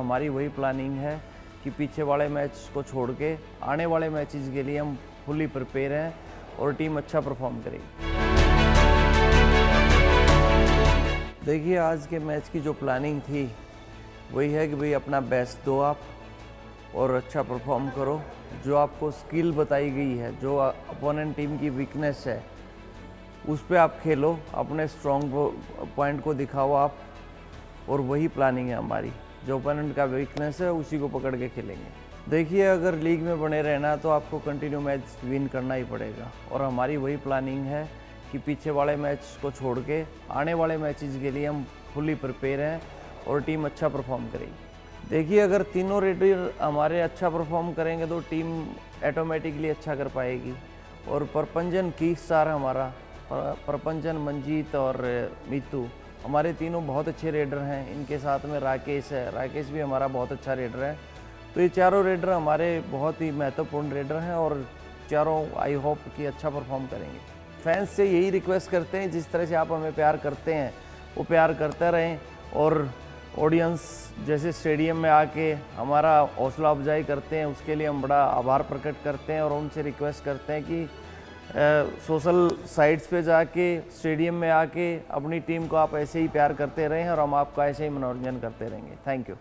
हमारी वही प्लानिंग है कि पीछे वाले मैच को छोड़ के आने वाले मैचेस के लिए हम फुली प्रिपेयर हैं और टीम अच्छा परफॉर्म करेगी। देखिए, आज के मैच की जो प्लानिंग थी, वही है कि भाई अपना बेस्ट दो आप और अच्छा परफॉर्म करो। जो आपको स्किल बताई गई है, जो अपोनेंट टीम की वीकनेस है, उस पर आप खेलो, अपने स्ट्रॉन्ग पॉइंट को दिखाओ आप और वही प्लानिंग है हमारी। जो ओपोनेंट का वीकनेस है, उसी को पकड़ के खेलेंगे। देखिए, अगर लीग में बने रहना है तो आपको कंटिन्यू मैच विन करना ही पड़ेगा। और हमारी वही प्लानिंग है कि पीछे वाले मैच को छोड़ के आने वाले मैचेस के लिए हम फुली प्रिपेयर हैं और टीम अच्छा परफॉर्म करेगी। देखिए, अगर तीनों रेडर हमारे अच्छा परफॉर्म करेंगे तो टीम ऑटोमेटिकली अच्छा कर पाएगी। और परपंजन की सार हमारा परपंजन मंजीत और मीतू हमारे तीनों बहुत अच्छे रेडर हैं। इनके साथ में राकेश है। राकेश भी हमारा बहुत अच्छा रेडर है। तो ये चारों रेडर हमारे बहुत ही महत्वपूर्ण रेडर हैं और चारों आई होप कि अच्छा परफॉर्म करेंगे। फैंस से यही रिक्वेस्ट करते हैं, जिस तरह से आप हमें प्यार करते हैं, वो प्यार करते रहें और ऑडियंस जैसे स्टेडियम में आके हमारा हौसला अफजाई करते हैं, उसके लिए हम बड़ा आभार प्रकट करते हैं और उनसे रिक्वेस्ट करते हैं कि सोशल साइट्स पे जाके, स्टेडियम में आके, अपनी टीम को आप ऐसे ही प्यार करते रहें और हम आपका ऐसे ही मनोरंजन करते रहेंगे। Thank you